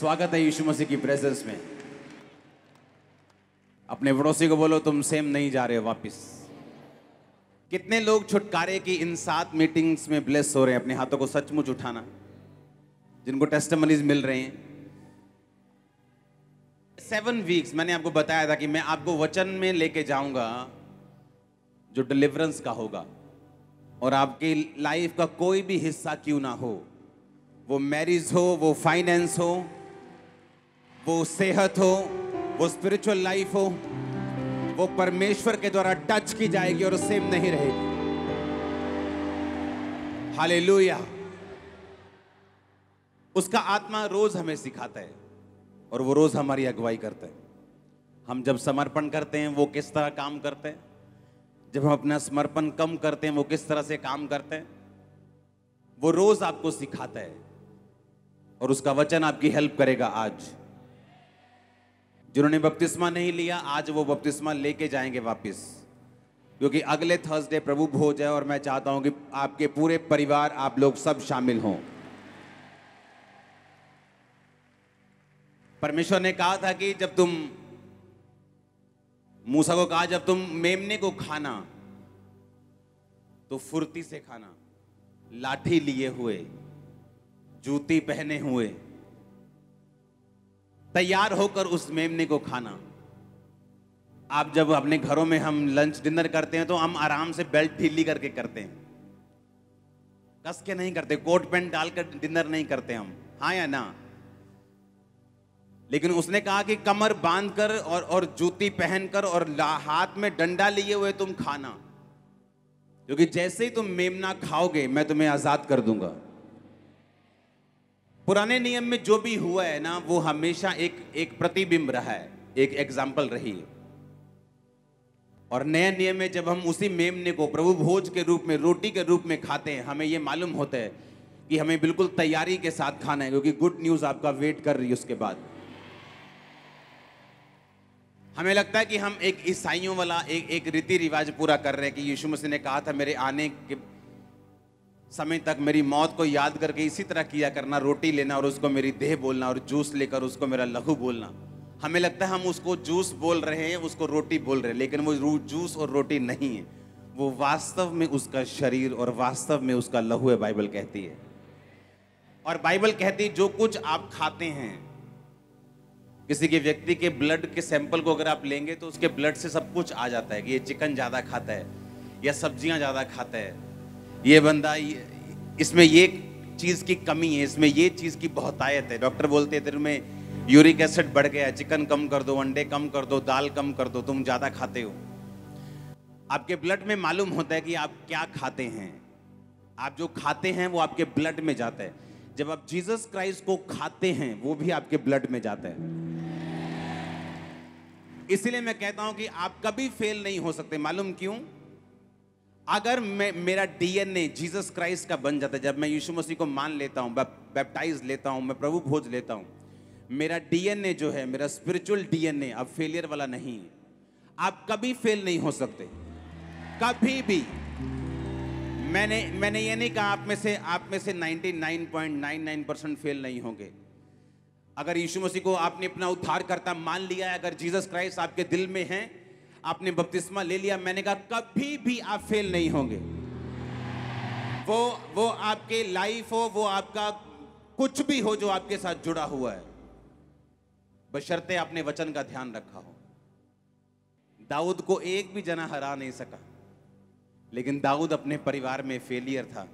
स्वागत है यीशु मसीह की प्रेजेंस में। अपने पड़ोसी को बोलो, तुम सेम नहीं जा रहे हो वापिस। कितने लोग छुटकारे की इन सात मीटिंग्स में ब्लेस हो रहे हैं? अपने हाथों को सचमुच उठाना। जिनको टेस्टमनीज मिल रहे हैं। सेवन वीक्स मैंने आपको बताया था कि मैं आपको वचन में लेके जाऊँगा, जो डिलीवरेंस का होगा। और आपकी लाइफ का कोई भी हिस्सा क्यों ना हो, वो मैरिज हो, वो फाइनेंस हो वो सेहत हो, वो स्पिरिचुअल लाइफ हो, वो परमेश्वर के द्वारा टच की जाएगी और सेम नहीं रहेगी। हालेलुया उसका आत्मा रोज हमें सिखाता है और वो रोज हमारी अगुवाई करता है। हम जब समर्पण करते हैं, वो किस तरह काम करते हैं? जब हम अपना समर्पण कम करते हैं, वो किस तरह से काम करते हैं? वो रोज आपको सिखाता है और उसका वचन आपकी हेल्प करेगा आज। जिन्होंने बपतिस्मा नहीं लिया, आज वो बपतिस्मा लेके जाएँगे वापस। क्योंकि अगले थर्सडे प्रभु भोज है और मैं चाहता हूँ कि आपके पूरे परिवार, आप लोग सब शामिल हों। परमेश्वर ने कहा था कि जब तुम मूसा को कहा, जब तुम मेमने को खाना तो फुर्ती से खाना, लाठी लिए हुए, जूती पहने हुए तैयार होकर उस मेमने को खाना। आप जब अपने घरों में हम लंच डिनर करते हैं तो हम आराम से बेल्ट ढीली करके करते हैं। कस के नहीं करते, कोट पैंट डालकर डिनर नहीं करते हम। हाँ या ना? लेकिन उसने कहा कि कमर बाँध कर और और जूती पहनकर और हाथ में डंडा लिए हुए तुम खाना। क्योंकि जैसे ही तुम मेमना खाओगे, मैं तुम्हें आज़ाद कर दूँगा। पुराने नियम में जो भी हुआ है ना, वो हमेशा एक एक प्रतिबिंब रहा है, एक एग्ज़ाम्पल रही है। और नए नियम में जब हम उसी मेमने को प्रभु भोज के रूप में, रोटी के रूप में खाते हैं, हमें यह मालूम होता है कि हमें बिल्कुल तैयारी के साथ खाना है, क्योंकि गुड न्यूज़ आपका वेट कर रही है उसके बाद। हमें लगता है कि हम एक ईसाइयों वाला, एक एक रीति रिवाज पूरा कर रहे हैं कि यीशु मसीह ने कहा था, मेरे आने के समय तक मेरी मौत को याद करके इसी तरह किया करना, रोटी लेना और उसको मेरी देह बोलना और जूस लेकर उसको मेरा लहू बोलना। हमें लगता है हम उसको जूस बोल रहे हैं, उसको रोटी बोल रहे हैं, लेकिन वो जूस और रोटी नहीं है। वो वास्तव में उसका शरीर और वास्तव में उसका लहू है, बाइबल कहती है। और बाइबल कहती है, जो कुछ आप खाते हैं, किसी के व्यक्ति के ब्लड के सैंपल को अगर आप लेंगे तो उसके ब्लड से सब कुछ आ जाता है कि ये चिकन ज़्यादा खाता है, या सब्ज़ियाँ ज़्यादा खाता है। ये बंदा इसमें ये चीज़ की कमी है, इसमें ये चीज़ की बहुतायत है। डॉक्टर बोलते हैं, तेरे में यूरिक एसिड बढ़ गया चिकन कम कर दो, अंडे कम कर दो, दाल कम कर दो, तुम ज़्यादा खाते हो। आपके ब्लड में मालूम होता है कि आप क्या खाते हैं। आप जो खाते हैं, वो आपके ब्लड में जाता है। जब आप जीसस क्राइस्ट को खाते हैं, वो भी आपके ब्लड में जाता है। इसीलिए मैं कहता हूँ कि आप कभी फेल नहीं हो सकते। मालूम क्यों? अगर मैं, मेरा डीएनए जीसस क्राइस्ट का बन जाता है, जब मैं यीशु मसीह को मान लेता हूँ बैप्टाइज लेता हूँ, मैं प्रभु भोज लेता हूँ, मेरा डीएनए जो है, मेरा स्पिरिचुअल डीएनए अब फेलियर वाला नहीं आप कभी फेल नहीं हो सकते। कभी भी। मैंने मैंने ये नहीं कहा आप में से, आप में से 99.99 परसेंट फेल नहीं होंगे। अगर यीशु मसीह को आपने अपना उद्धार करता मान लिया है, अगर जीसस क्राइस्ट आपके दिल में है आपने बपतिस्मा ले लिया। मैंने कहा, कभी भी आप फेल नहीं होंगे। वो वो आपके लाइफ हो, वो आपका कुछ भी हो जो आपके साथ जुड़ा हुआ है। बशर्ते आपने वचन का ध्यान रखा हो। दाऊद को एक भी जना हरा नहीं सका। लेकिन दाऊद अपने परिवार में फेलियर था।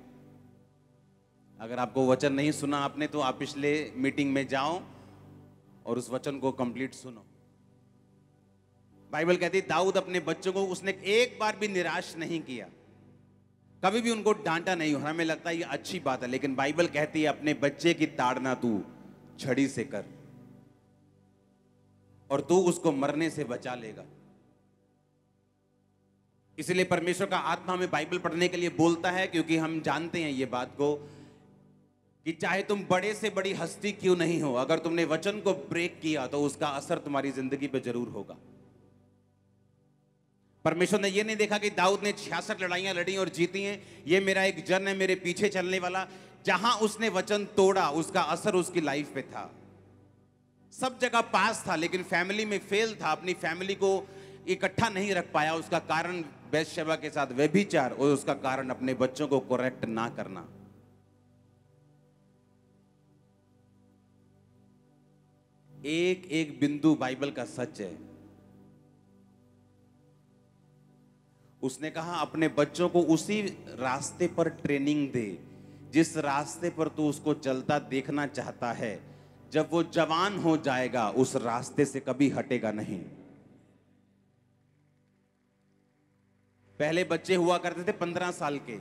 अगर आपको वचन नहीं सुना आपने तो आप पिछले मीटिंग में जाओ और उस वचन को कंप्लीट सुनो। बाइबल कहती, दाऊद अपने बच्चों को उसने एक बार भी निराश नहीं किया। कभी भी उनको डांटा नहीं हमें लगता है ये अच्छी बात है, लेकिन बाइबल कहती है, अपने बच्चे की ताड़ना तू, छड़ी से कर, और तू उसको मरने से बचा लेगा। इसलिए परमेश्वर का आत्मा हमें बाइबल पढ़ने के लिए बोलता है, क्योंकि हम जानते हैं ये बात को, कि चाहे तुम बड़े से बड़ी हस्ती क्यों नहीं हो, अगर तुमने वचन को ब्रेक किया तो उसका असर तुम्हारी ज़िंदगी पर ज़रूर होगा। परमेश्वर ने यह नहीं देखा कि दाऊद ने छियासठ लड़ाइयाँ लड़ी और जीती हैं। ये मेरा एक जन है, मेरे पीछे चलने वाला। जहाँ उसने वचन तोड़ा, उसका असर उसकी लाइफ पे था। सब जगह पास था, लेकिन फैमिली में फेल था। अपनी फैमिली को इकट्ठा नहीं रख पाया। उसका कारण वैश्यवा के साथ व्यभिचार और उसका कारण अपने बच्चों को करेक्ट ना करना। एक एक बिंदु बाइबल का सच है। उसने कहा, अपने बच्चों को उसी रास्ते पर ट्रेनिंग दे, जिस रास्ते पर तू उसको चलता देखना चाहता है। जब वो जवान हो जाएगा, उस रास्ते से कभी हटेगा नहीं। पहले बच्चे हुआ करते थे पंद्रह साल के।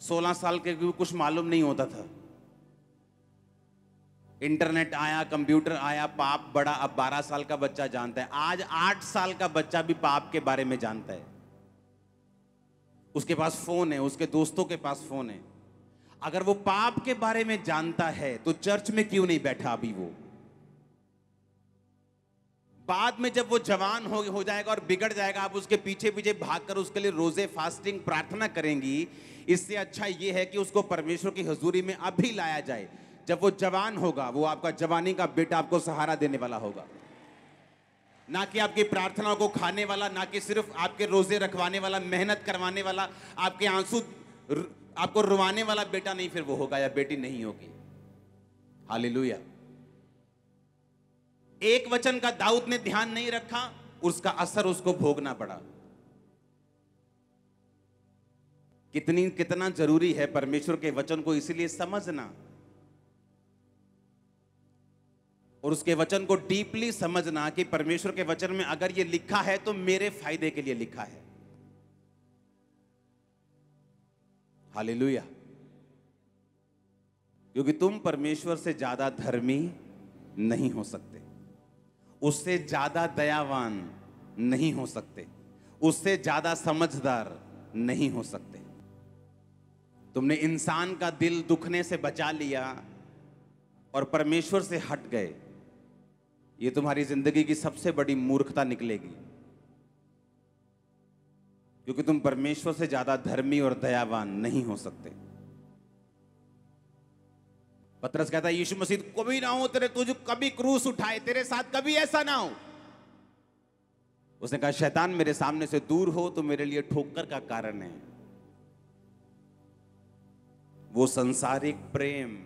सोलह साल के कुछ मालूम नहीं होता था। इंटरनेट आया, कंप्यूटर आया पाप बड़ा, अब बारह साल का बच्चा जानता है। आज आठ साल का बच्चा भी पाप के बारे में जानता है। उसके पास फ़ोन है, उसके दोस्तों के पास फ़ोन है। अगर वो पाप के बारे में जानता है तो चर्च में क्यों नहीं बैठा अभी वो? बाद में जब वो जवान हो हो जाएगा और बिगड़ जाएगा, आप उसके पीछे पीछे भागकर उसके लिए रोज़े फास्टिंग प्रार्थना करेंगी, इससे अच्छा ये है कि उसको परमेश्वर की हजूरी में अभी लाया जाए। जब वो जवान होगा, वो आपका जवानी का बेटा आपको सहारा देने वाला होगा। ना कि आपकी प्रार्थनाओं को खाने वाला, ना कि सिर्फ़ आपके रोज़े रखवाने वाला, मेहनत करवाने वाला, आपके आँसू आपको रुवाने वाला बेटा नहीं, फिर वो होगा या बेटी नहीं होगी। हालेलुया। एक वचन का दाऊद ने ध्यान नहीं रखा, उसका असर उसको भोगना पड़ा। कितनी, कितना ज़रूरी है परमेश्वर के वचन को इसीलिए समझना। और उसके वचन को डीपली समझना कि परमेश्वर के वचन में अगर ये लिखा है तो मेरे फ़ायदे के लिए लिखा है। हालेलुया। क्योंकि तुम परमेश्वर से ज़्यादा धर्मी नहीं हो सकते। उससे ज़्यादा दयावान नहीं हो सकते। उससे ज़्यादा समझदार नहीं हो सकते। तुमने इंसान का दिल दुखने से बचा लिया और परमेश्वर से हट गए। ये तुम्हारी ज़िंदगी की सबसे बड़ी मूर्खता निकलेगी। क्योंकि तुम परमेश्वर से ज़्यादा धर्मी और दयावान नहीं हो सकते। पत्रस कहता है, यीशु मसीह, कभी ना हो तेरे तुझ, कभी क्रूस उठाए, तेरे साथ कभी ऐसा ना हो। उसने कहा, शैतान मेरे सामने से दूर हो तो मेरे लिए ठोकर का कारण है। वो संसारिक प्रेम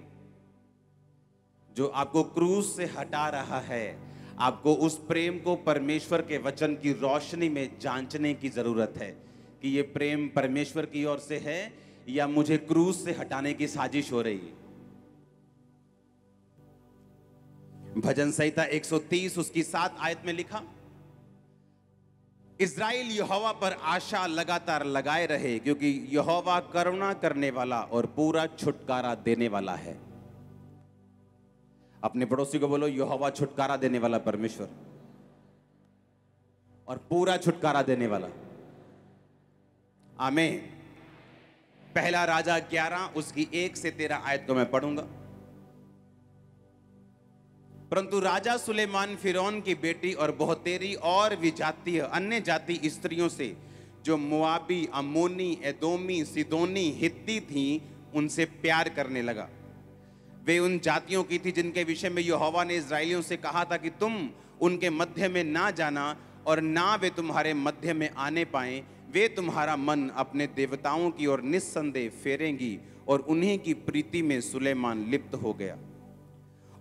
जो आपको क्रूज से हटा रहा है, आपको उस प्रेम को परमेश्वर के वचन की रोशनी में जांचने की ज़रूरत है कि ये प्रेम परमेश्वर की ओर से है या मुझे क्रूज से हटाने की साजिश हो रही है। भजन संहिता 130 उसकी सात आयत में लिखा, इज़राइल यहोवा पर आशा लगातार लगाए रहे, क्योंकि यहोवा करुणा करने वाला और पूरा छुटकारा देने वाला है। अपने पड़ोसी को बोलो, यहोवा छुटकारा देने वाला परमेश्वर और पूरा छुटकारा देने वाला। आमे पहला राजा ग्यारह, उसकी एक से तेरह आयत को मैं पढ़ूँगा। परंतु राजा सुलेमान फिरौन की बेटी और बहुतेरी और विजातीय अन्य जाति स्त्रियों से, जो मुआबी अमोनी एदोमी, सिदोनी, हित्ती थी, उनसे प्यार करने लगा। वे उन जातियों की थी जिनके विषय में यहोवा ने इसराइलियों से कहा था कि तुम उनके मध्य में ना जाना और ना वे तुम्हारे मध्य में आने पाए। वे तुम्हारा मन अपने देवताओं की ओर निस्संदेह फेरेंगी और उन्हीं की प्रीति में सुलेमान लिप्त हो गया।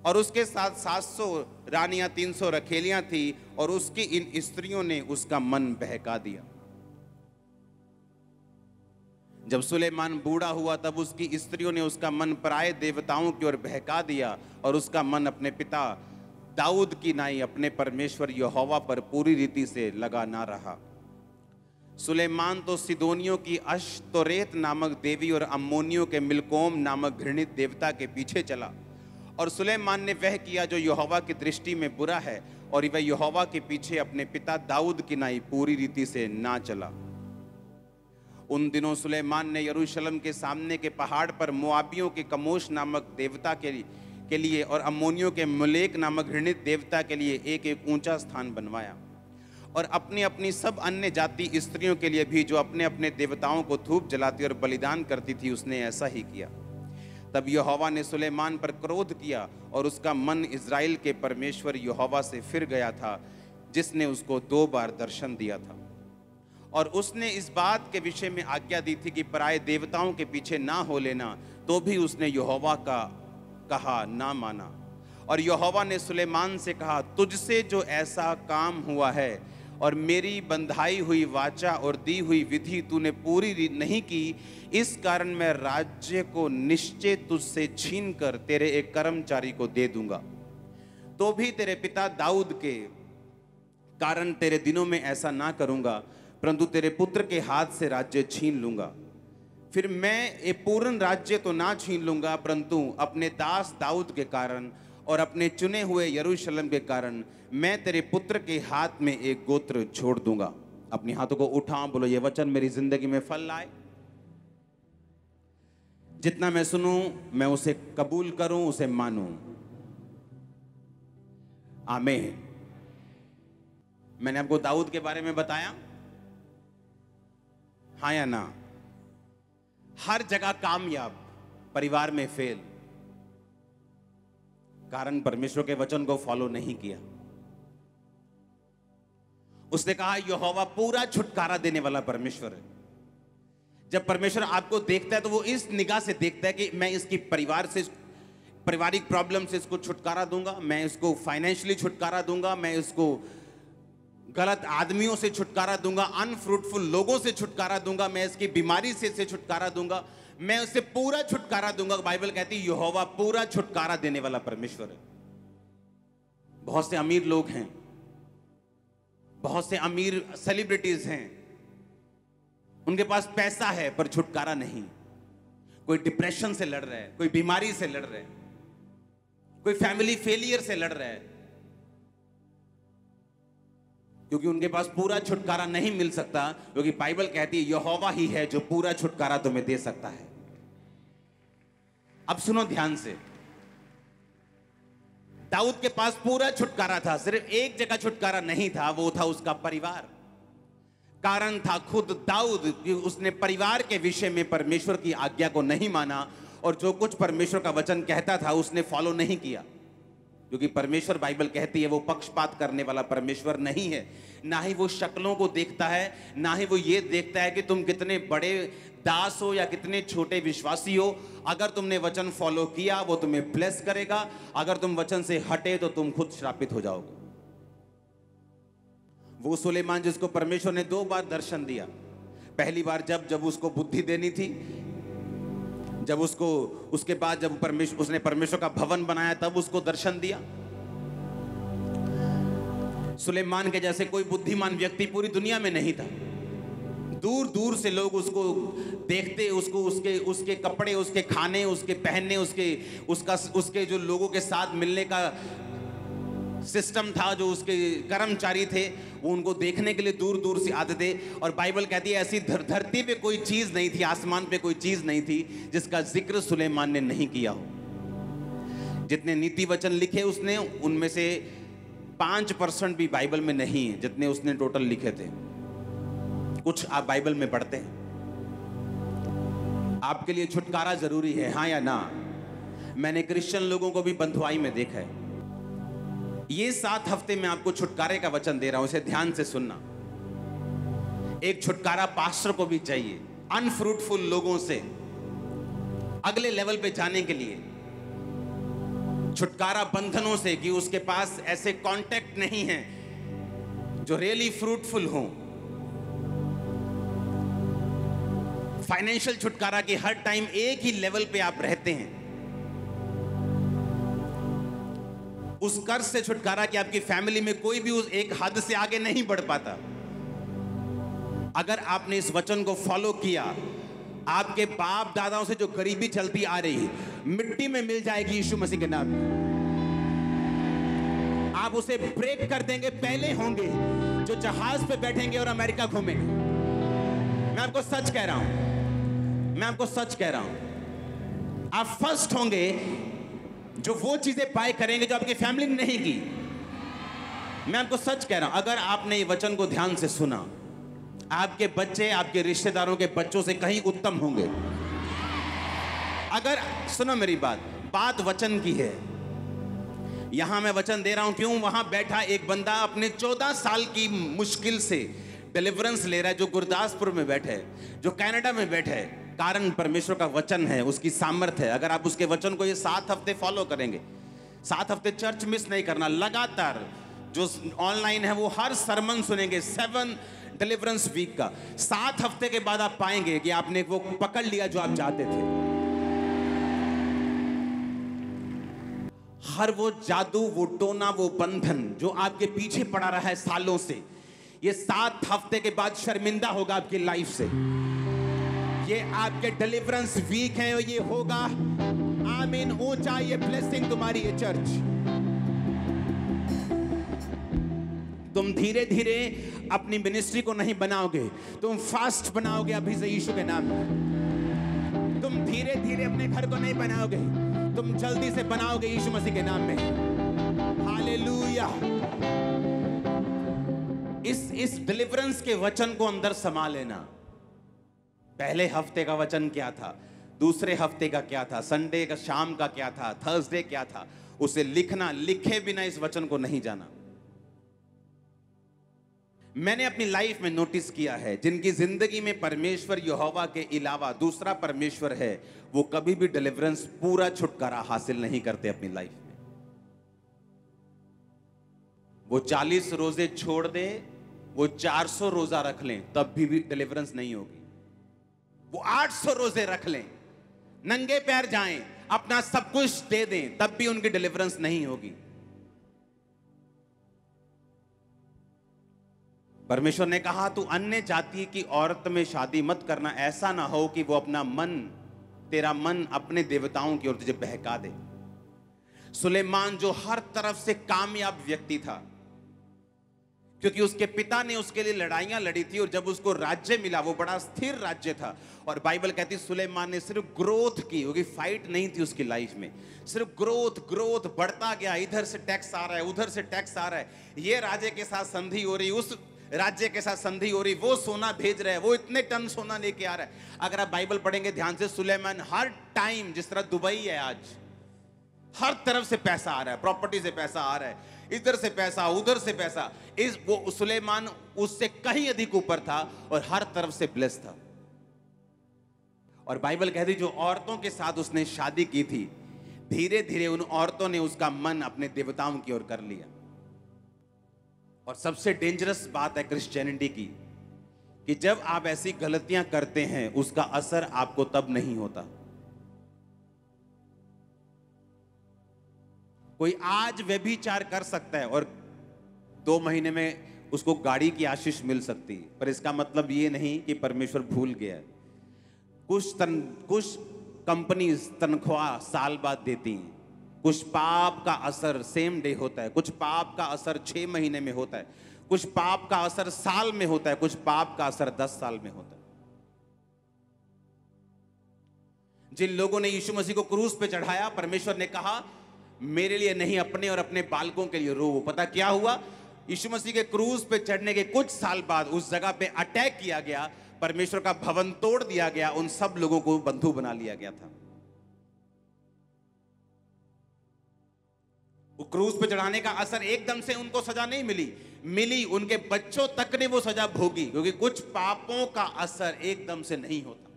और उसके साथ सात सौ रानियाँ, तीन सौ रखेलियाँ थी और उसकी इन स्त्रियों ने उसका मन बहका दिया। जब सुलेमान बूढ़ा हुआ, तब उसकी स्त्रियों ने उसका मन पराय देवताओं की ओर बहका दिया और उसका मन अपने पिता दाऊद की नाई, अपने परमेश्वर यहोवा पर पूरी रीति से लगा ना रहा। सुलेमान तो सिदोनियों की अश्तोरेत नामक देवी और अम्मोनियों के मिलकोम नामक घृणित देवता के पीछे चला। और सुलेमान ने वह किया जो यहोवा की दृष्टि में बुरा है, और वह यहोवा के पीछे अपने पिता दाऊद की नाई पूरी रीति से ना चला। उन दिनों सुलेमान ने यरूशलेम के सामने के पहाड़ पर मुआबियों के कमोश नामक देवता के लिए के लिए और अमोनियों के मलेक नामक घृणित देवता के लिए एक एक ऊँचा स्थान बनवाया। और अपनी अपनी सब अन्य जाति स्त्रियों के लिए भी जो अपने अपने देवताओं को धूप जलाती और बलिदान करती थी, उसने ऐसा ही किया। तब यहोवा ने सुलेमान पर क्रोध किया और उसका मन इज़राइल के परमेश्वर यहोवा से फिर गया था, जिसने उसको दो बार दर्शन दिया था। और उसने इस बात के विषय में आज्ञा दी थी कि पराये देवताओं के पीछे ना हो लेना तो भी उसने यहोवा का कहा ना माना। और यहोवा ने सुलेमान से कहा, तुझसे जो ऐसा काम हुआ है और मेरी बंधाई हुई वाचा और दी हुई विधि तूने पूरी नहीं की, इस कारण मैं राज्य को निश्चय तुझसे छीन कर तेरे एक कर्मचारी को दे दूँगा। तो भी तेरे पिता दाऊद के कारण तेरे दिनों में ऐसा ना करूँगा परंतु तेरे पुत्र के हाथ से राज्य छीन लूँगा। फिर मैं ये पूर्ण राज्य तो ना छीन लूँगा, परंतु अपने दास दाऊद के कारण और अपने चुने हुए यरूशलेम के कारण मैं तेरे पुत्र के हाथ में एक गोत्र छोड़ दूँगा। अपने हाथों को उठाऊं बोलो, ये वचन मेरी ज़िंदगी में फल लाए। जितना मैं सुनूं, मैं उसे कबूल करूँ, उसे मानूं। आमीन। मैंने आपको दाऊद के बारे में बताया। हाँ या ना? हर जगह कामयाब, परिवार में फेल कारण परमेश्वर के वचन को फॉलो नहीं किया. उसने कहा, यहोवा पूरा छुटकारा देने वाला परमेश्वर है. जब परमेश्वर आपको देखता है तो वो इस निगाह से देखता है कि मैं इसकी परिवार से, पारिवारिक प्रॉब्लम से इसको छुटकारा दूँगा, मैं इसको फाइनेंशियली छुटकारा दूँगा, मैं इसको गलत आदमियों से छुटकारा दूँगा अनफ्रूटफुल लोगों से छुटकारा दूँगा, मैं इसकी बीमारी से इसे छुटकारा दूँगा, मैं उसे पूरा छुटकारा दूँगा। बाइबल कहती है, यहोवा पूरा छुटकारा देने वाला परमेश्वर है। बहुत से अमीर लोग हैं, बहुत से अमीर सेलिब्रिटीज हैं, उनके पास पैसा है, पर छुटकारा नहीं। कोई डिप्रेशन से लड़ रहा है, कोई बीमारी से लड़ रहा है, कोई फैमिली फेलियर से लड़ रहा है क्योंकि उनके पास पूरा छुटकारा नहीं मिल सकता, क्योंकि बाइबल कहती है, यहोवा ही है जो पूरा छुटकारा तुम्हें दे सकता है। अब सुनो ध्यान से। दाऊद के पास पूरा छुटकारा था, सिर्फ़ एक जगह छुटकारा नहीं था, वो था उसका परिवार। कारण था खुद दाऊद उसने परिवार के विषय में परमेश्वर की आज्ञा को नहीं माना, और जो कुछ परमेश्वर का वचन कहता था, उसने फॉलो नहीं किया। क्योंकि परमेश्वर बाइबल कहती है, वो पक्षपात करने वाला परमेश्वर नहीं है। ना ही वो शक्लों को देखता है, ना ही वो ये देखता है कि तुम कितने बड़े दास हो या कितने छोटे विश्वासी हो। अगर तुमने वचन फॉलो किया, वो तुम्हें ब्लेस करेगा। अगर तुम वचन से हटे तो तुम खुद श्रापित हो जाओगे। वो सुलेमान जिसको परमेश्वर ने दो बार दर्शन दिया, पहली बार जब जब उसको बुद्धि देनी थी जब उसको, उसके बाद जब परमेश्वर उसने परमेश्वर का भवन बनाया, तब उसको दर्शन दिया। सुलेमान के जैसे कोई बुद्धिमान व्यक्ति पूरी दुनिया में नहीं था। दूर दूर से लोग उसको देखते, उसको, उसके उसके कपड़े, उसके खाने, उसके पहनने, उसके, उसका, उसके जो लोगों के साथ मिलने का सिस्टम था जो उसके कर्मचारी थे, वो उनको देखने के लिए दूर दूर से आते थे और बाइबल कहती है, ऐसी धरती पे कोई चीज़ नहीं थी, आसमान पे कोई चीज़ नहीं थी, जिसका ज़िक्र सुलेमान ने नहीं किया हो। जितने नीति वचन लिखे उसने, उनमें से पाँच परसेंट भी बाइबल में नहीं है, जितने उसने टोटल लिखे थे। कुछ आप बाइबल में पढ़ते हैं। आपके लिए छुटकारा ज़रूरी है हाँ या ना? मैंने क्रिश्चियन लोगों को भी बंधुआई में देखा है। ये सात हफ़्ते में आपको छुटकारे का वचन दे रहा हूँ, इसे ध्यान से सुनना। एक छुटकारा पास्टर को भी चाहिए, अनफ्रूटफुल लोगों से। अगले लेवल पे जाने के लिए, छुटकारा बंधनों से कि उसके पास ऐसे कांटेक्ट नहीं है जो रियली फ्रूटफुल हो। फाइनेंशियल छुटकारा कि हर टाइम एक ही लेवल पे आप रहते हैं। उस कर्ज से छुटकारा कि आपकी फैमिली में कोई भी उस एक हद से आगे नहीं बढ़ पाता। अगर आपने इस वचन को फॉलो किया, आपके बाप दादाओं से जो गरीबी चलती आ रही मिट्टी में मिल जाएगी यीशु मसीह के नाम। आप उसे ब्रेक कर देंगे, पहले होंगे, जो जहाज़ पे बैठेंगे और अमेरिका घूमेंगे। मैं आपको सच कह रहा हूँ, मैं आपको सच कह रहा हूँ। आप फ़र्स्ट होंगे जो वो चीज़ें पाए करेंगे जो आपकी फैमिली ने नहीं की। मैं आपको सच कह रहा हूँ, अगर आपने ये वचन को ध्यान से सुना, आपके बच्चे, आपके रिश्तेदारों के बच्चों से कहीं उत्तम होंगे। अगर, सुनो मेरी बात बात वचन की है। यहाँ मैं वचन दे रहा हूँ क्यों? वहाँ बैठा एक बंदा अपने चौदह साल की मुश्किल से डिलीवरेंस ले रहा है, जो गुरदासपुर में बैठे जो कनाडा में बैठे कारण परमेश्वर का वचन है, उसकी सामर्थ्य है। अगर आप उसके वचन को ये सात हफ़्ते फॉलो करेंगे, सात हफ़्ते चर्च मिस नहीं करना, लगातार जो ऑनलाइन है वो हर सरमन सुनेंगे सेवन डिलीवरेंस वीक का। सात हफ़्ते के बाद आप पाएँगे कि आपने वो पकड़ लिया जो आप चाहते थे। हर वो जादू, वो टोना, वो बंधन जो आपके पीछे पड़ा रहा है सालों से, ये सात हफ़्ते के बाद शर्मिंदा होगा आपकी लाइफ से। ये आपके डिलीवरेंस वीक है और ये होगा। आमीन, ऊँचा ये ब्लेसिंग तुम्हारी ये चर्च तुम धीरे धीरे अपनी मिनिस्ट्री को नहीं बनाओगे। तुम फास्ट बनाओगे अभी से यीशु के नाम में तुम धीरे धीरे अपने घर को नहीं बनाओगे। तुम जल्दी से बनाओगे यीशु मसीह के नाम में। हालेलुया इस इस डिलीवरेंस के वचन को अंदर समा लेना। पहले हफ़्ते का वचन क्या था? दूसरे हफ़्ते का क्या था? संडे का शाम का क्या था? थर्सडे क्या था? उसे लिखना लिखे बिना इस वचन को नहीं जाना। मैंने अपनी लाइफ में नोटिस किया है जिनकी ज़िंदगी में परमेश्वर यहोवा के अलावा दूसरा परमेश्वर है वो कभी भी डिलीवरेंस पूरा छुटकारा हासिल नहीं करते अपनी लाइफ में। वो चालीस रोज़े छोड़ दे वो चार सौ रोजा रख लें तब भी, भी डिलीवरेंस नहीं होगी। वो आठ सौ रोज़े रख लें। नंगे पैर जाएँ, अपना सब कुछ दे दें, तब भी उनकी डिलीवरेंस नहीं होगी। परमेश्वर ने कहा, तू अन्य जाति की औरत में शादी मत करना, ऐसा ना हो कि वो अपना मन, तेरा मन अपने देवताओं की ओर तुझे बहका दे। सुलेमान जो हर तरफ़ से कामयाब व्यक्ति था क्योंकि उसके पिता ने उसके लिए लड़ाइयाँ लड़ी थी और जब उसको राज्य मिला, वो बड़ा स्थिर राज्य था। और बाइबल कहती, सुलेमान ने सिर्फ़ ग्रोथ की, क्योंकि फाइट नहीं थी उसकी लाइफ में। सिर्फ़ ग्रोथ ग्रोथ, बढ़ता गया, इधर से टैक्स आ रहा है, उधर से टैक्स आ रहा है। ये राजे के साथ संधि हो रही, उस राज्य के साथ संधि हो रही, वो सोना भेज रहे हैं, वो इतने टन सोना लेके आ रहा है। अगर आप बाइबल पढ़ेंगे, ध्यान से, सुलेमान हर टाइम, जिस तरह दुबई है आज, हर तरफ़ से पैसा आ रहा है, प्रॉपर्टी से पैसा आ रहा है। इधर से पैसा, उधर से पैसा। इस वो सुलेमान उससे कहीं अधिक ऊपर था और हर तरफ़ से ब्लेस था। और बाइबल कहती जो औरतों के साथ उसने शादी की थी धीरे धीरे उन औरतों ने उसका मन अपने देवताओं की ओर कर लिया। और सबसे डेंजरस बात है क्रिश्चियनिटी की, कि जब आप ऐसी गलतियाँ करते हैं, उसका असर आपको तब नहीं होता। कोई आज व्यभिचार कर सकता है और दो महीने में उसको गाड़ी की आशीष मिल सकती है। पर इसका मतलब ये नहीं कि परमेश्वर भूल गया कुछ तन, कुछ कंपनीज़ तनख्वाह साल बाद देती हैं। कुछ पाप का असर सेम डे होता है। कुछ पाप का असर छह महीने में होता है। कुछ पाप का असर साल में होता है। कुछ पाप का असर दस साल में होता है। जिन लोगों ने यीशु मसीह को क्रूस पे चढ़ाया, परमेश्वर ने कहा मेरे लिए नहीं, अपने और अपने बालकों के लिए रो। पता क्या हुआ? यीशु मसीह के क्रूज पे चढ़ने के कुछ साल बाद उस जगह पे अटैक किया गया, परमेश्वर का भवन तोड़ दिया गया, उन सब लोगों को बंधु बना लिया गया था। वो क्रूज पे चढ़ाने का असर एकदम से उनको सजा नहीं मिली। मिली, उनके बच्चों तक ने वो सजा भोगी, क्योंकि कुछ पापों का असर एकदम से नहीं होता।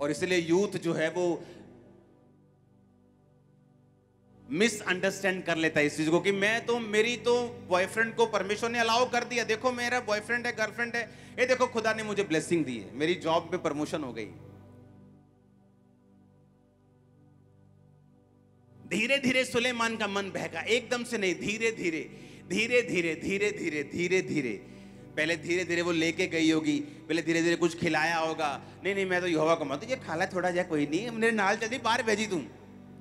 और इसलिए यूथ जो है वो मिसअंडरस्टैंड कर लेता है इस चीज़ को कि मैं तो मेरी तो बॉयफ्रेंड को परमिशन ने अलाउ कर दिया। देखो, मेरा बॉयफ्रेंड है गर्लफ्रेंड है। ये देखो, खुदा ने मुझे ब्लेसिंग दी है। मेरी जॉब में प्रमोशन हो गई। धीरे धीरे सुलेमान का मन बहका। एकदम से नहीं धीरे धीरे धीरे धीरे धीरे धीरे धीरे धीरे पहले धीरे धीरे वो लेके गई होगी। पहले धीरे धीरे कुछ खिलाया होगा। नहीं नहीं, मैं तो युवा को मत ये खाला थोड़ा जा, कोई नहीं। मेरे नाल चलती बाहर भेजी तू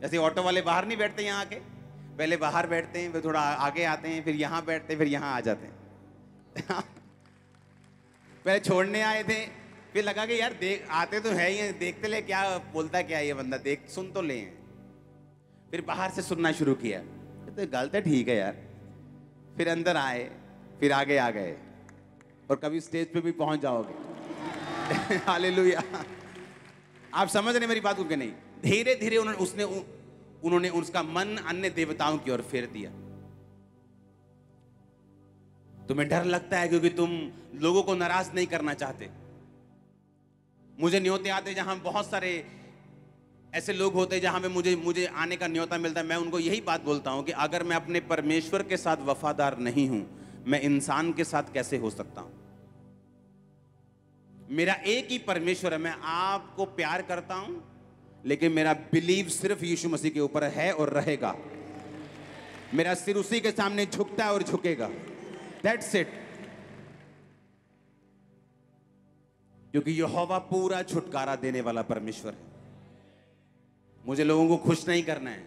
जैसे ऑटो वाले बाहर नहीं बैठते यहाँ आके। पहले बाहर बैठते हैं, फिर थोड़ा आगे आते हैं, फिर यहाँ बैठते हैं, फिर यहाँ आ जाते हैं। पहले छोड़ने आए थे, फिर लगा कि यार देख, आते तो है ही देखते ले क्या बोलता क्या ये बंदा, देख सुन तो ले। फिर बाहर से सुनना शुरू किया। तो गलत है, ठीक है यार। फिर अंदर आए, फिर आगे आ गए। और कभी स्टेज पे भी पहुँच जाओगे। हालेलुया। आप समझ रहे मेरी बात को कि नहीं? धीरे धीरे उन्होंने उसने उन्होंने उसका मन अन्य देवताओं की ओर फेर दिया। तुम्हें डर लगता है क्योंकि तुम लोगों को नाराज़ नहीं करना चाहते। मुझे न्योते आते जहाँ बहुत सारे ऐसे लोग होते हैं जहाँ पे मुझे मुझे आने का न्योता मिलता है। मैं उनको यही बात बोलता हूँ कि अगर मैं अपने परमेश्वर के साथ वफादार नहीं हूँ, मैं इंसान के साथ कैसे हो सकता हूँ? मेरा एक ही परमेश्वर है। मैं आपको प्यार करता हूँ लेकिन मेरा बिलीव सिर्फ़ यीशु मसीह के ऊपर है और रहेगा। मेरा सिर उसी के सामने झुकता है और झुकेगा। दैट्स इट क्योंकि यहोवा पूरा छुटकारा देने वाला परमेश्वर है। मुझे लोगों को खुश नहीं करना है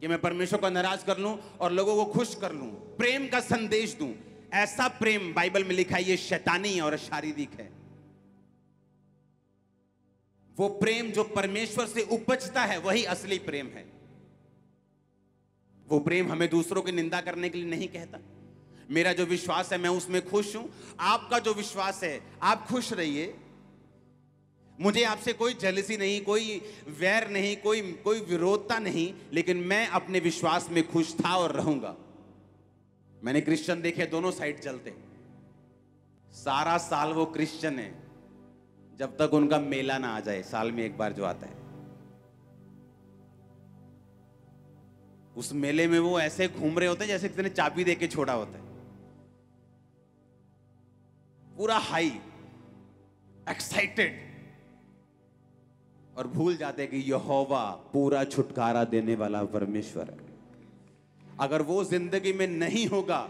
कि मैं परमेश्वर को नाराज़ कर लूँ और लोगों को खुश कर लूँ। प्रेम का संदेश दूँ। ऐसा प्रेम बाइबल में लिखा है, ये शैतानी और शारीरिक है। वो प्रेम जो परमेश्वर से उपजता है, वही असली प्रेम है। वो प्रेम हमें दूसरों की निंदा करने के लिए नहीं कहता। मेरा जो विश्वास है, मैं उसमें खुश हूँ। आपका जो विश्वास है, आप खुश रहिए। मुझे आपसे कोई जलसी नहीं, कोई वैर नहीं, कोई कोई विरोधता नहीं, लेकिन मैं अपने विश्वास में खुश था और रहूँगा। मैंने क्रिश्चियन देखे, दोनों साइड चलते। सारा साल वो क्रिश्चियन है। जब तक उनका मेला ना आ जाए, साल में एक बार जो आता है। उस मेले में वो ऐसे घूम रहे होते हैं जैसे किसी ने चाबी दे के छोड़ा होता है। पूरा हाई एक्साइटेड और भूल जाते कि यहोवा पूरा छुटकारा देने वाला परमेश्वर है। अगर वो ज़िंदगी में नहीं होगा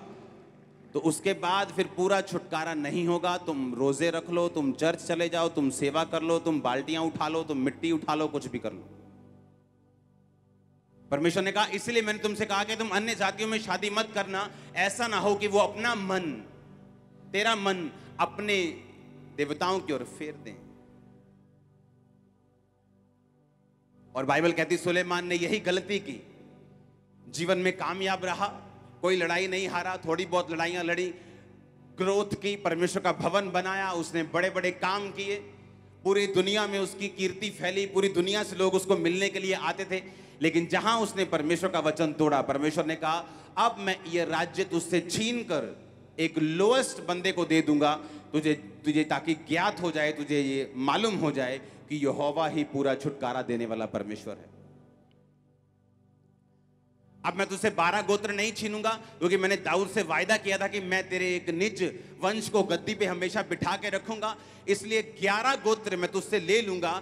तो उसके बाद फिर पूरा छुटकारा नहीं होगा। तुम रोज़े रख लो, तुम चर्च चले जाओ, तुम सेवा कर लो, तुम बाल्टियाँ उठा लो, तुम मिट्टी उठा लो, कुछ भी कर लो। परमेश्वर ने कहा, इसलिए मैंने तुमसे कहा कि तुम अन्य जातियों में शादी मत करना। ऐसा ना हो कि वो अपना मन, तेरा मन अपने देवताओं की ओर फेर दें। और बाइबल कहती, सुलेमान ने यही गलती की। जीवन में कामयाब रहा कोई लड़ाई नहीं हारा, थोड़ी बहुत लड़ाइयाँ लड़ी। ग्रोथ की, परमेश्वर का भवन बनाया, उसने बड़े बड़े काम किए। पूरी दुनिया में उसकी कीर्ति फैली, पूरी दुनिया से लोग उसको मिलने के लिए आते थे। लेकिन जहाँ उसने परमेश्वर का वचन तोड़ा, परमेश्वर ने कहा, अब मैं ये राज्य तुझसे छीन कर एक लोएस्ट बंदे को दे दूँगा। तुझे तुझे ताकि ज्ञात हो जाए, तुझे ये मालूम हो जाए कि यहोवा ही पूरा छुटकारा देने वाला परमेश्वर है। अब मैं तुझसे बारह गोत्र नहीं छीनूँगा, क्योंकि मैंने दाऊद से वायदा किया था कि मैं तेरे एक निज वंश को गद्दी पे हमेशा बिठा के रखूँगा। इसलिए ग्यारह गोत्र मैं तुझसे ले लूँगा,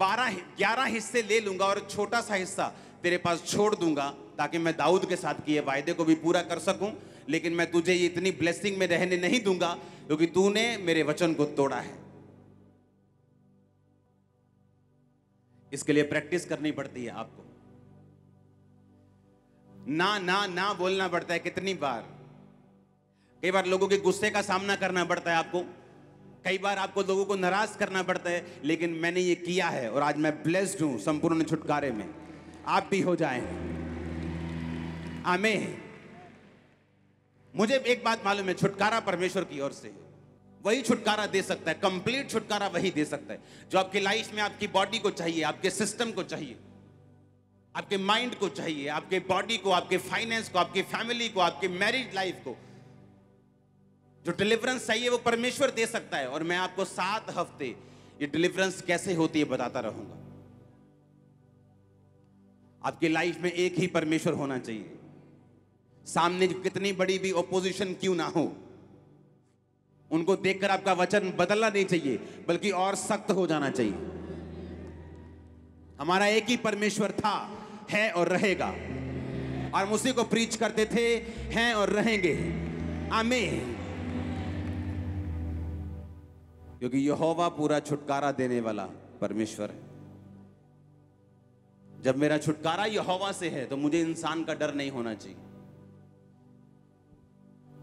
बारह ग्यारह हिस्से ले लूँगा और छोटा सा हिस्सा तेरे पास छोड़ दूँगा, ताकि मैं दाऊद के साथ किए वायदे को भी पूरा कर सकूँ। लेकिन मैं तुझे ये इतनी ब्लेसिंग में रहने नहीं दूँगा, क्योंकि तूने मेरे वचन को तोड़ा है। इसके लिए प्रैक्टिस करनी पड़ती है आपको। ना ना ना बोलना पड़ता है कितनी बार। कई बार लोगों के गुस्से का सामना करना पड़ता है आपको। कई बार आपको लोगों को नाराज़ करना पड़ता है, लेकिन मैंने ये किया है और आज मैं ब्लेस्ड हूँ संपूर्ण छुटकारे में। आप भी हो जाए। आमे मुझे एक बात मालूम है, छुटकारा परमेश्वर की ओर से। वही छुटकारा दे सकता है कंप्लीट छुटकारा वही दे सकता है। जो आपकी लाइफ में आपकी बॉडी को चाहिए, आपके सिस्टम को चाहिए। आपके माइंड को चाहिए, आपके बॉडी को, आपके फाइनेंस को, आपकी फैमिली को, आपके मैरिज लाइफ को। जो डिलीवरेंस चाहिए वो परमेश्वर दे सकता है। और मैं आपको सात हफ़्ते ये डिलीवरेंस कैसे होती है बताता रहूँगा। आपकी लाइफ में एक ही परमेश्वर होना चाहिए। सामने कितनी बड़ी भी ओपोजिशन क्यों ना हो, उनको देखकर आपका वचन बदलना नहीं चाहिए, बल्कि और सख्त हो जाना चाहिए। हमारा एक ही परमेश्वर था। है और रहेगा। और उसी को प्रीच करते थे, हैं और रहेंगे। आमीन। क्योंकि यहोवा पूरा छुटकारा देने वाला परमेश्वर है। जब मेरा छुटकारा यहोवा से है तो मुझे इंसान का डर नहीं होना चाहिए।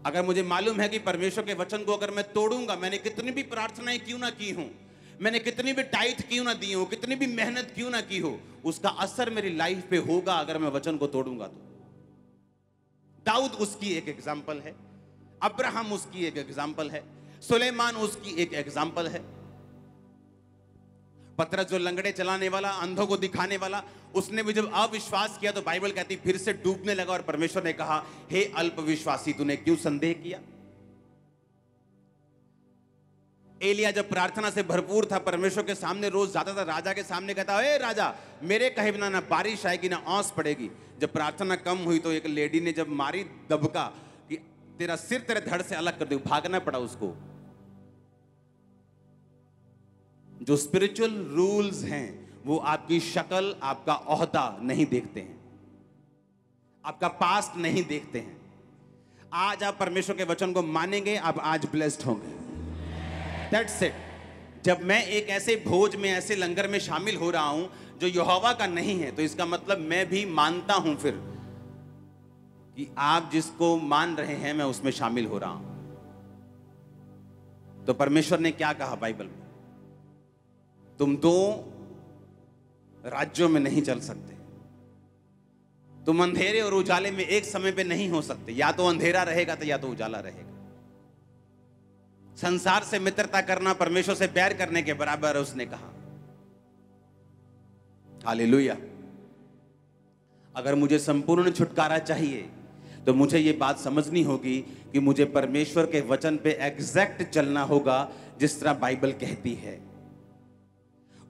अगर मुझे मालूम है कि परमेश्वर के वचन को अगर मैं तोड़ूँगा, मैंने कितनी भी प्रार्थनाएँ क्यों ना की हूँ मैंने कितनी भी टाइट क्यों ना दी हो, कितनी भी मेहनत क्यों ना की हो, उसका असर मेरी लाइफ पे होगा अगर मैं वचन को तोड़ूँगा तो। दाऊद उसकी एक एग्ज़ाम्पल है, अब्राहम उसकी एक एग्ज़ाम्पल है, सुलेमान उसकी एक एग्ज़ाम्पल है। पतरस जो लंगड़े चलाने वाला, अंधों को दिखाने वाला, उसने भी जब अविश्वास किया तो बाइबल कहती, फिर से डूबने लगा और परमेश्वर ने कहा, हे अल्प विश्वासी तूने क्यों संदेह किया? एलिया जब प्रार्थना से भरपूर था, परमेश्वर के सामने रोज जाता था, राजा के सामने कहता, ए राजा, मेरे कहे बिना ना बारिश आएगी, ना औस पड़ेगी। जब प्रार्थना कम हुई तो एक लेडी ने जब मारी, दबका कि तेरा सिर तेरे धड़ से अलग कर दे, भागना पड़ा उसको। जो स्पिरिचुअल रूल्स हैं, वो आपकी शक्ल, आपका ओहदा नहीं देखते हैं। आपका पास्ट नहीं देखते हैं। आज आप परमेश्वर के वचन को मानेंगे, आप आज ब्लेस्ड होंगे। दैट्स इट जब मैं एक ऐसे भोज में, ऐसे लंगर में शामिल हो रहा हूँ, जो यहोवा का नहीं है तो इसका मतलब मैं भी मानता हूँ फिर कि आप जिसको मान रहे हैं, मैं उसमें शामिल हो रहा हूँ। तो परमेश्वर ने क्या कहा बाइबल में? तुम दो राज्यों में नहीं चल सकते। तुम अंधेरे और उजाले में एक समय पे नहीं हो सकते। या तो अंधेरा रहेगा तो या तो उजाला रहेगा। संसार से मित्रता करना, परमेश्वर से प्यार करने के बराबर उसने कहा। हालेलुया। अगर मुझे संपूर्ण छुटकारा चाहिए तो मुझे यह बात समझनी होगी कि मुझे परमेश्वर के वचन पे एग्जैक्ट चलना होगा, जिस तरह बाइबल कहती है।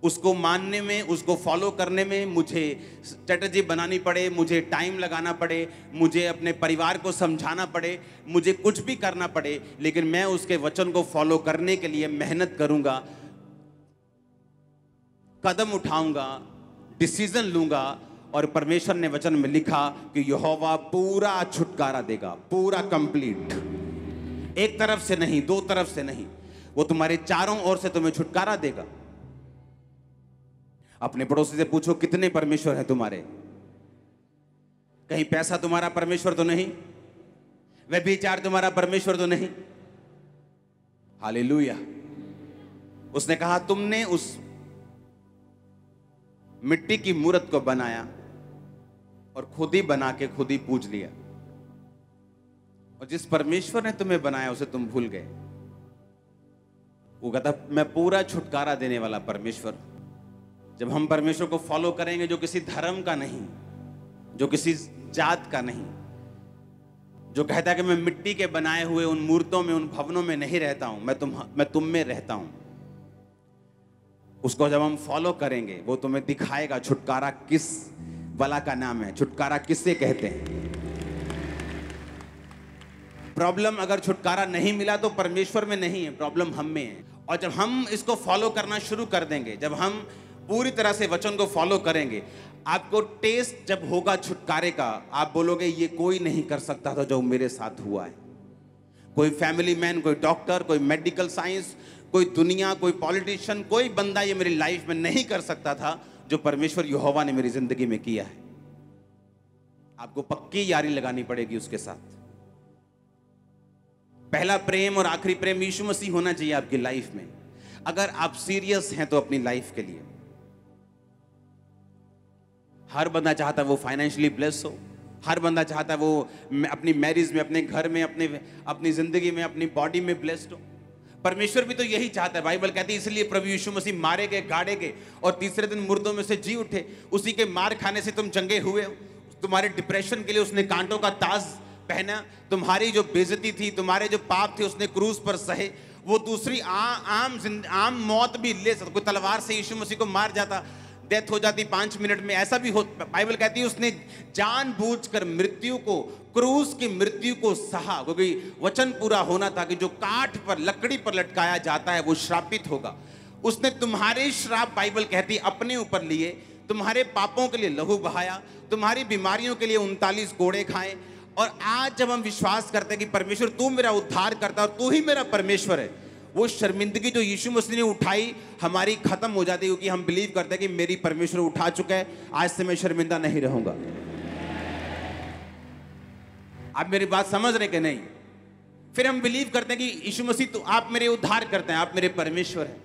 उसको मानने में, उसको फॉलो करने में मुझे स्ट्रेटजी बनानी पड़े, मुझे टाइम लगाना पड़े, मुझे अपने परिवार को समझाना पड़े, मुझे कुछ भी करना पड़े, लेकिन मैं उसके वचन को फॉलो करने के लिए मेहनत करूँगा, कदम उठाऊँगा डिसीज़न लूँगा, और परमेश्वर ने वचन में लिखा कि यहोवा पूरा छुटकारा देगा, पूरा कंप्लीट एक तरफ़ से नहीं, दो तरफ़ से नहीं, वो तुम्हारे चारों ओर से तुम्हें छुटकारा देगा। अपने पड़ोसी से पूछो, कितने परमेश्वर हैं तुम्हारे? कहीं पैसा तुम्हारा परमेश्वर तो नहीं? वह विचार तुम्हारा परमेश्वर तो नहीं? हालेलुया। उसने कहा, तुमने उस मिट्टी की मूर्त को बनाया और खुद ही बना के खुद ही पूज लिया। और जिस परमेश्वर ने तुम्हें बनाया, उसे तुम भूल गए। वो कहता मैं पूरा छुटकारा देने वाला परमेश्वर जब हम परमेश्वर को फॉलो करेंगे जो किसी धर्म का नहीं, जो किसी जात का नहीं, जो कहता है कि मैं मिट्टी के बनाए हुए उन मूर्तों में, उन भवनों में नहीं रहता हूँ, मैं तुम मैं तुम में रहता हूँ, उसको जब हम फॉलो करेंगे, वो तुम्हें दिखाएगा, छुटकारा किस बला का नाम है, छुटकारा किससे कहते हैं। प्रॉब्लम अगर छुटकारा नहीं मिला तो परमेश्वर में नहीं है, प्रॉब्लम हम में है। और जब हम इसको फॉलो करना शुरू कर देंगे, जब हम पूरी तरह से वचन को फॉलो करेंगे। आपको टेस्ट जब होगा छुटकारे का, आप बोलोगे, ये कोई नहीं कर सकता था जो मेरे साथ हुआ है। कोई फैमिली मैन कोई डॉक्टर कोई मेडिकल साइंस कोई दुनिया, कोई पॉलिटिशियन कोई बंदा ये मेरी लाइफ में नहीं कर सकता था जो परमेश्वर यहोवा ने मेरी ज़िंदगी में किया है। आपको पक्की यारी लगानी पड़ेगी उसके साथ। पहला प्रेम और आखिरी प्रेम यीशु मसीह होना चाहिए आपकी लाइफ में। अगर आप सीरियस हैं तो अपनी लाइफ के लिए। हर बंदा चाहता है वो फाइनेंशियली ब्लेस हो। हर बंदा चाहता है वो अपनी मैरिज में अपने घर में अपने अपनी ज़िंदगी में अपनी बॉडी में ब्लेस्ड हो। परमेश्वर भी तो यही चाहता है। बाइबल कहती है इसलिए प्रभु यीशु मसीह मारे गए गाड़े गए और तीसरे दिन मुर्दों में से जी उठे। उसी के मार खाने से तुम चंगे हुए हो। तुम्हारे डिप्रेशन के लिए उसने कांटों का ताज पहना। तुम्हारी जो बेजती थी तुम्हारे जो पाप थे उसने क्रूज पर सहे। वो दूसरी आ, आम आम मौत भी ले सकता कोई तलवार से यीशु मसीह को मार जाता। डेथ हो जाती पाँच मिनट में, ऐसा भी हो, बाइबल कहती है, उसने जानबूझकर मृत्यु को, क्रूस की मृत्यु को सहा, क्योंकि वचन पूरा होना था कि जो काठ पर, लकड़ी पर लटकाया जाता है, वो श्रापित होगा। उसने तुम्हारे श्राप, बाइबल कहती, अपने ऊपर लिए, तुम्हारे पापों के लिए लहू बहाया, तुम्हारी बीमारियों के लिए उनतालीस कोड़े खाए, और आज जब हम विश्वास करते हैं कि परमेश्वर तू मेरा उद्धार करता और तू ही मेरा परमेश्वर है वो शर्मिंदगी जो यीशु मसीह ने उठाई हमारी खत्म हो जाती क्योंकि हम बिलीव करते हैं कि मेरी परमेश्वर उठा चुका है, आज से मैं शर्मिंदा नहीं रहूँगा। आप मेरी बात समझ रहे कि नहीं? फिर हम बिलीव करते हैं कि यीशु मसीह तो आप मेरे उद्धार करते हैं, आप मेरे परमेश्वर हैं।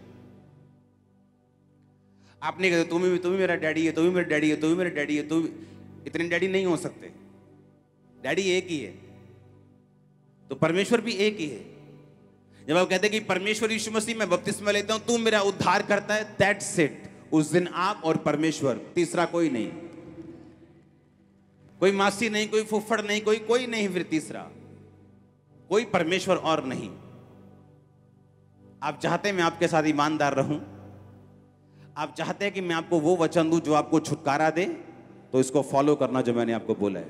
आप नहीं कहते तुम भी तुम भी मेरा डैडी है तुम भी मेरा डैडी है तुम भी मेरा डैडी है तुम इतने डैडी नहीं हो सकते। डैडी एक ही है। तो परमेश्वर भी एक ही है। जब आप कहते हैं कि परमेश्वर यीशु मसीह, मैं बपतिस्मा लेता हूँ, तू मेरा उद्धार करता है दैट सेट उस दिन आप और परमेश्वर, तीसरा कोई नहीं। कोई मासी नहीं, कोई फुफड़ नहीं, कोई कोई नहीं फिर तीसरा। कोई परमेश्वर और नहीं। आप चाहते हैं मैं आपके साथ ईमानदार रहूँ? आप चाहते हैं कि मैं आपको वो वचन दूँ जो आपको छुटकारा दे? तो इसको फॉलो करना जो मैंने आपको बोला है।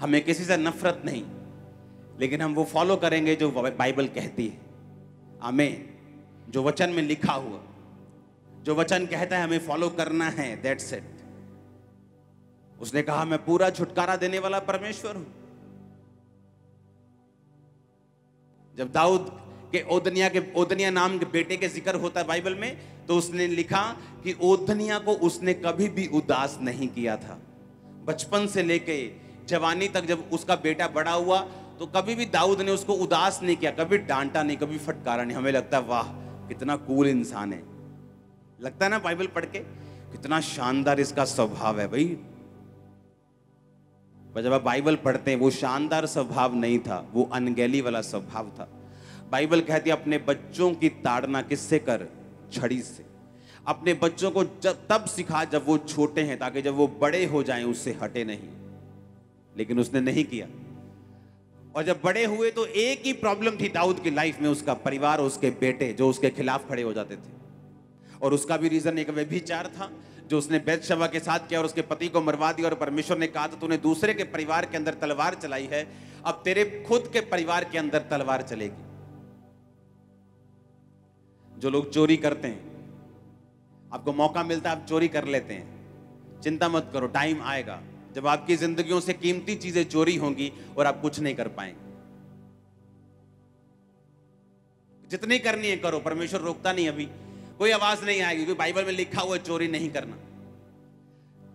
हमें किसी से नफरत नहीं। लेकिन हम वो फॉलो करेंगे जो बाइबल कहती है। हमें जो वचन में लिखा हुआ। जो वचन कहता है, हमें फॉलो करना है। दैट्स इट उसने कहा, मैं पूरा छुटकारा देने वाला परमेश्वर हूँ। जब दाऊद के ओदनिया के, ओदनिया नाम के बेटे के ज़िक्र होता है बाइबल में तो उसने लिखा कि ओदनिया को उसने कभी भी उदास नहीं किया था। बचपन से लेके जवानी तक जब उसका बेटा बड़ा हुआ तो कभी भी दाऊद ने उसको उदास नहीं किया, कभी डांटा नहीं, कभी फटकारा नहीं। हमें लगता है, वाह, कितना कूल इंसान है। लगता है ना बाइबल पढ़ के? कितना शानदार इसका स्वभाव है भाई। पर जब आप बाइबल पढ़ते हैं, वो शानदार स्वभाव नहीं था, वो अनगैली वाला स्वभाव था। बाइबल कहती है, अपने बच्चों की ताड़ना किससे कर? छड़ी से। अपने बच्चों को जब, तब सिखा जब वो छोटे हैं, ताकि जब वो बड़े हो जाएँ, उससे हटे नहीं। लेकिन उसने नहीं किया। और जब बड़े हुए तो एक ही प्रॉब्लम थी दाऊद की लाइफ में, उसका परिवार और उसके बेटे जो उसके खिलाफ खड़े हो जाते थे। और उसका भी रीजन एक व्यभिचार था, जो उसने बैत शवा के साथ किया और उसके पति को मरवा दिया और परमेश्वर ने कहा था, तूने दूसरे के परिवार के अंदर तलवार चलाई है, अब तेरे खुद के परिवार के अंदर तलवार चलेगी। जो लोग चोरी करते हैं, आपको मौका मिलता है, आप चोरी कर लेते हैं। चिंता मत करो टाइम आएगा। जब आपकी जिंदगियों से कीमती चीज़ें चोरी होंगी और आप कुछ नहीं कर पाएँगे। जितनी करनी है करो, परमेश्वर रोकता नहीं अभी। कोई आवाज़ नहीं आएगी क्योंकि बाइबल में लिखा हुआ चोरी नहीं करना।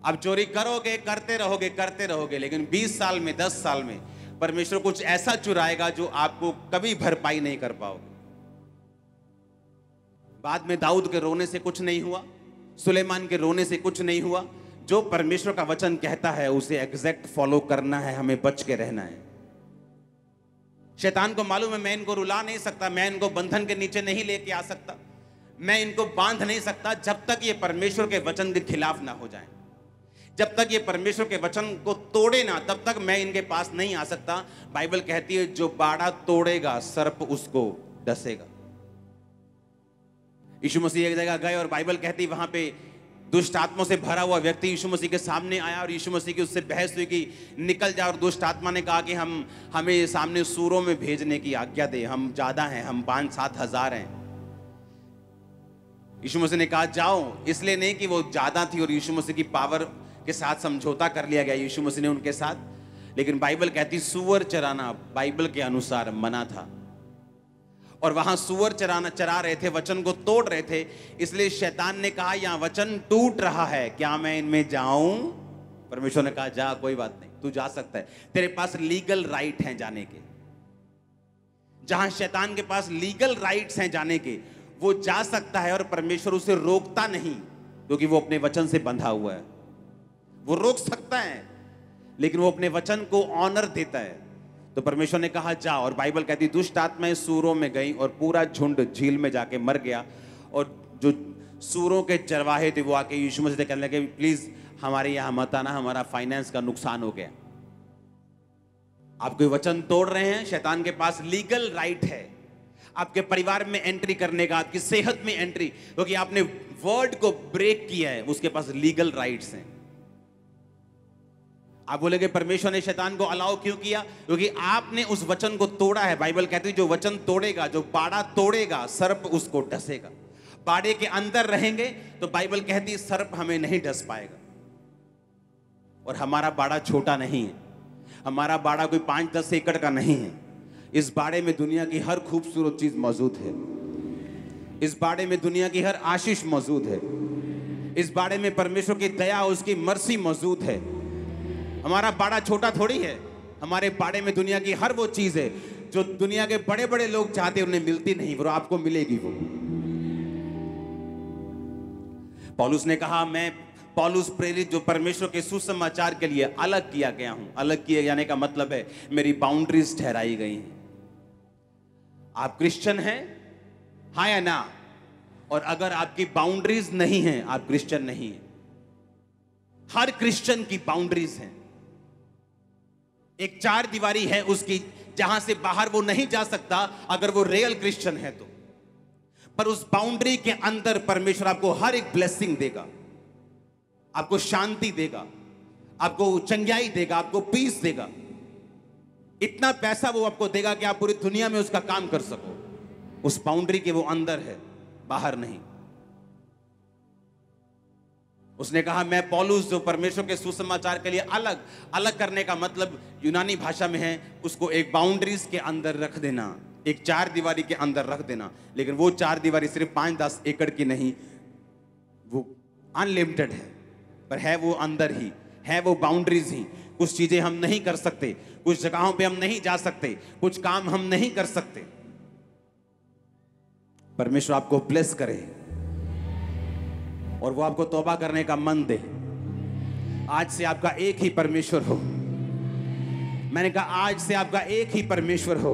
अब चोरी करोगे, करते रहोगे करते रहोगे, लेकिन 20 साल में 10 साल में परमेश्वर कुछ ऐसा चुराएगा जो आपको कभी भरपाई नहीं कर पाओगे। बाद में दाऊद के रोने से कुछ नहीं हुआ, सुलेमान के रोने से कुछ नहीं हुआ जो परमेश्वर का वचन कहता है, उसे एग्जैक्ट फॉलो करना है, हमें बच के रहना है। शैतान को मालूम है, मैं इनको रुला नहीं सकता, मैं इनको बंधन के नीचे नहीं लेके आ सकता, मैं इनको बाँध नहीं सकता, जब तक ये परमेश्वर के वचन के खिलाफ ना हो जाए। जब तक ये परमेश्वर के वचन को तोड़े ना, तब तक मैं इनके पास नहीं आ सकता। बाइबल कहती है, जो बाड़ा तोड़ेगा, सर्प उसको डसेगा। यीशु मसीह एक जगह गए और बाइबल कहती, वहाँ पे दुष्ट आत्मा से भरा हुआ व्यक्ति यीशु मसीह के सामने आया और यीशु मसीह की उससे बहस हुई कि निकल जा और दुष्ट आत्मा ने कहा कि हम, हमें सामने सूरों में भेजने की आज्ञा दे। हम ज़्यादा हैं, हम पाँच सात हज़ार हैं। यीशु मसीह ने कहा, जाओ। इसलिए नहीं कि वो ज़्यादा थी और यीशु मसीह की पावर के साथ समझौता कर लिया गया यीशु मसीह ने उनके साथ। लेकिन बाइबल कहती, सुअर चराना बाइबल के अनुसार मना था। और वहाँ सुअर चराना, चरा रहे थे, वचन को तोड़ रहे थे। इसलिए शैतान ने कहा, यहाँ वचन टूट रहा है। क्या मैं इनमें जाऊँ? परमेश्वर ने कहा, जा, कोई बात नहीं, तू जा सकता है। तेरे पास लीगल राइट हैं जाने के। जहाँ शैतान के पास लीगल राइट्स हैं जाने के, वो जा सकता है और परमेश्वर उसे रोकता नहीं, क्योंकि वो अपने वचन से बंधा हुआ है। वो रोक सकता है, लेकिन वो अपने वचन को ऑनर देता है। तो परमेश्वर ने कहा, जा। और बाइबल कहती, दुष्ट आत्माएँ सूरों में गई और पूरा झुंड झील में जाके मर गया और जो सूरों के चरवाहे थे वो आके यीशु मसीह से कहने लगे, प्लीज़ हमारे यहाँ मत आना, हमारा फाइनेंस का नुकसान हो गया। आप कोई वचन तोड़ रहे हैं? शैतान के पास लीगल राइट है। आपके परिवार में एंट्री करने का, आपकी सेहत में एंट्री, क्योंकि आपने वर्ड को ब्रेक किया है, उसके पास लीगल राइट्स हैं। आप बोलेगे परमेश्वर ने शैतान को अलाउ क्यों किया? क्योंकि आपने उस वचन को तोड़ा है। बाइबल कहती है, जो वचन तोड़ेगा, जो बाड़ा तोड़ेगा, सर्प उसको डसेगा। बाड़े के अंदर रहेंगे तो बाइबल कहती है, सर्प हमें नहीं डस पाएगा। और हमारा बाड़ा छोटा नहीं है। हमारा बाड़ा कोई पाँच, दस एकड़ का नहीं है। इस बाड़े में दुनिया की हर खूबसूरत चीज़ मौजूद है। इस बाड़े में दुनिया की हर आशीष मौजूद है। इस बाड़े में परमेश्वर की दया, उसकी मर्सी मौजूद है। हमारा बाड़ा छोटा थोड़ी है। हमारे बाड़े में दुनिया की हर वो चीज़ है, जो दुनिया के बड़े बड़े लोग चाहते उन्हें मिलती नहीं, वो आपको मिलेगी वो। पॉलुस ने कहा, मैं पॉलुस प्रेरित जो परमेश्वर के सुसमाचार के लिए अलग किया गया हूँ। अलग किए जाने का मतलब है, मेरी बाउंड्रीज ठहराई गई हैं। आप क्रिश्चियन हैं? हाँ या ना? और अगर आपकी बाउंड्रीज नहीं है, आप क्रिश्चियन नहीं है। हर क्रिश्चियन की बाउंड्रीज हैं। एक चार दीवारी है उसकी, जहाँ से बाहर वो नहीं जा सकता अगर वो रियल क्रिश्चियन है तो। पर उस बाउंड्री के अंदर परमेश्वर आपको हर एक ब्लेसिंग देगा। आपको शांति देगा। आपको चंग्याई देगा। आपको पीस देगा। इतना पैसा वो आपको देगा कि आप पूरी दुनिया में उसका काम कर सको। उस बाउंड्री के वो अंदर है, बाहर नहीं। उसने कहा, मैं पॉलूस, जो परमेश्वर के सुसमाचार के लिए अलग अलग करने का मतलब यूनानी भाषा में है, उसको एक बाउंड्रीज के अंदर रख देना, एक चार दीवारी के अंदर रख देना। लेकिन वो चार दीवारी सिर्फ़ पाँच दस एकड़ की नहीं, वो अनलिमिटेड है, पर है वो अंदर ही, है वो बाउंड्रीज ही। कुछ चीज़ें हम नहीं कर सकते, कुछ जगहों पे हम नहीं जा सकते, कुछ काम हम नहीं कर सकते। परमेश्वर आपको ब्लेस करे। और वो आपको तोबा करने का मन दे। आज से आपका एक ही परमेश्वर हो। मैंने कहा, आज से आपका एक ही परमेश्वर हो।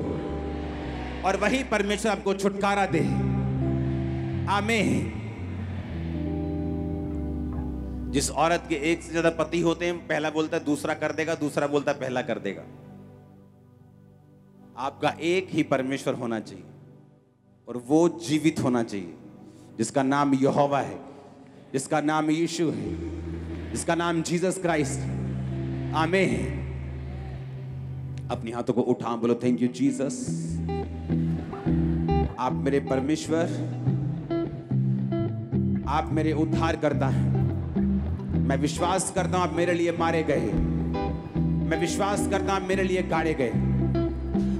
और वही परमेश्वर आपको छुटकारा दे। आमीन। जिस औरत के एक से ज़्यादा पति होते हैं, पहला बोलता है, दूसरा कर देगा, दूसरा बोलता है, पहला कर देगा। आपका एक ही परमेश्वर होना चाहिए। और वो जीवित होना चाहिए, जिसका नाम यहोवा है। जिसका नाम यीशु है, जिसका नाम जीसस क्राइस्ट। आमे है अपने हाथों को उठा, बोलो थैंक यू जीसस। आप मेरे परमेश्वर, आप मेरे उद्धार करता है। मैं विश्वास करता हूँ आप मेरे लिए मारे गए मैं विश्वास करता हूँ मेरे लिए गाड़े गए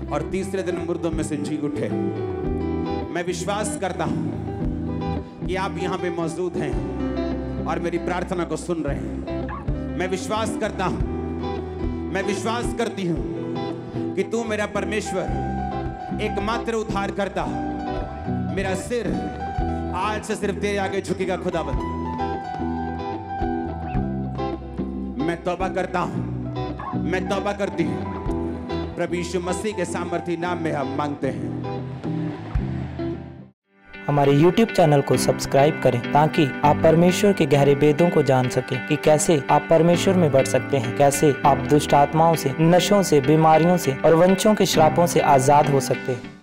और तीसरे दिन मुर्दों में से जी उठे। मैं विश्वास करता हूँ कि आप यहाँ पे मौजूद हैं और मेरी प्रार्थना को सुन रहे हैं। मैं विश्वास करता हूँ, मैं विश्वास करती हूँ कि तू मेरा परमेश्वर, एकमात्र उद्धार करता मेरा सिर आज से सिर्फ़ तेरे आगे झुकेगा खुदावंत मैं तौबा करता हूँ, मैं तौबा करती हूँ। प्रभु यीशु मसीह के सामर्थ्य नाम में हम मांगते हैं। हमारे YouTube चैनल को सब्सक्राइब करें ताकि आप परमेश्वर के गहरे वेदों को जान सके कि कैसे आप परमेश्वर में बढ़ सकते हैं, कैसे आप दुष्ट आत्माओं से, नशों से, बीमारियों से और वंशों के श्रापों से आज़ाद हो सकते हैं।